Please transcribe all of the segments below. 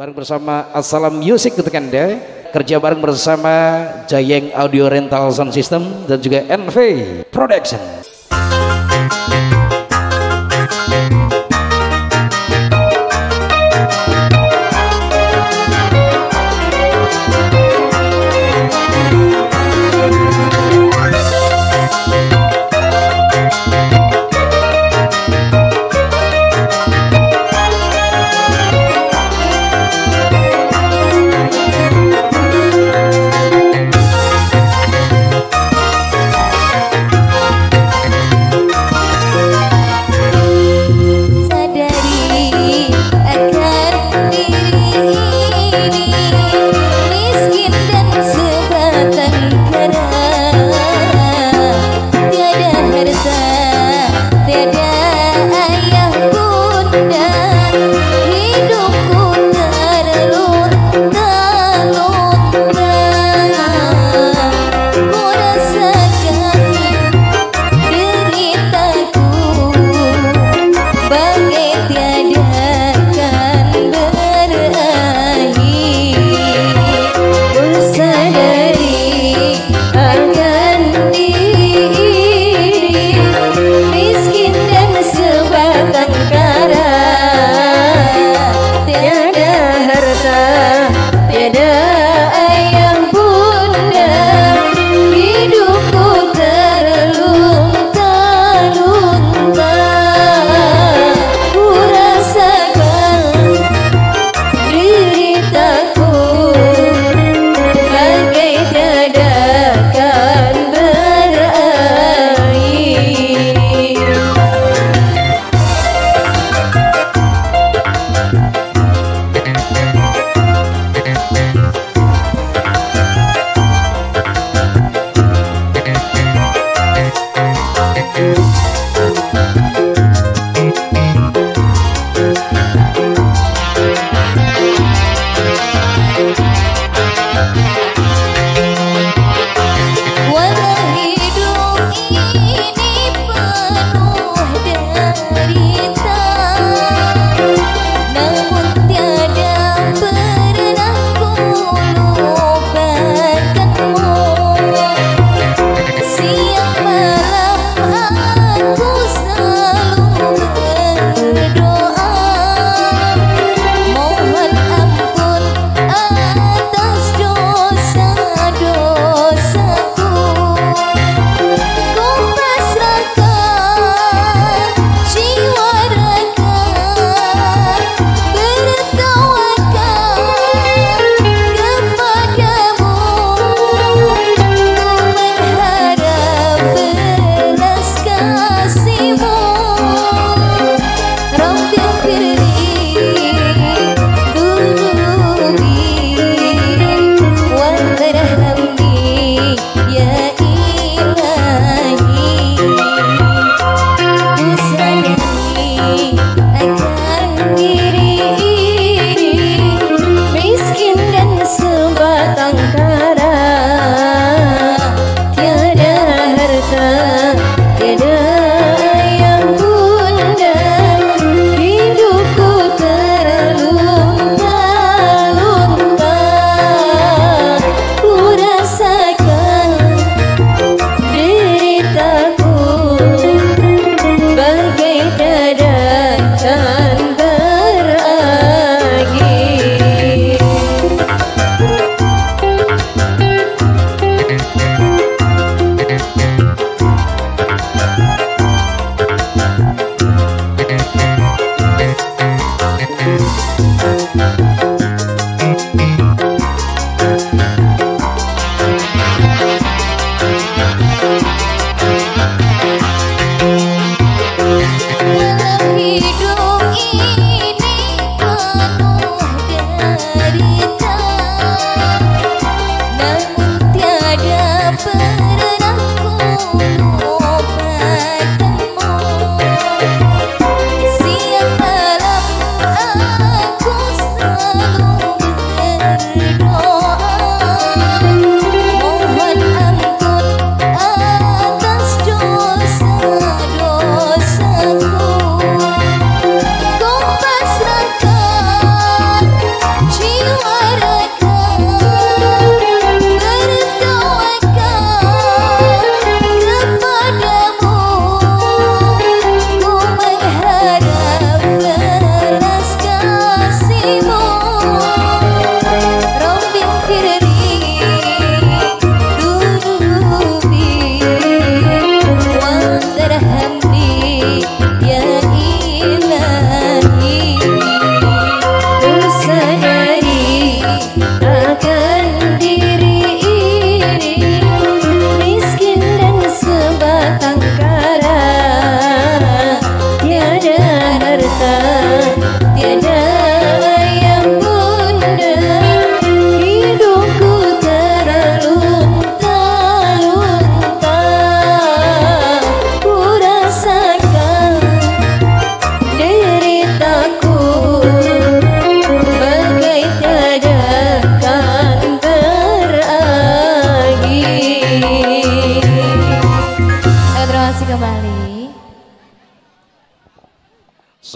bareng bersama Assalam Music untuk Anda. Kerja bareng bersama Jayeng Audio Rental Sound System dan juga NV Production Música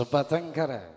Sebatang kara.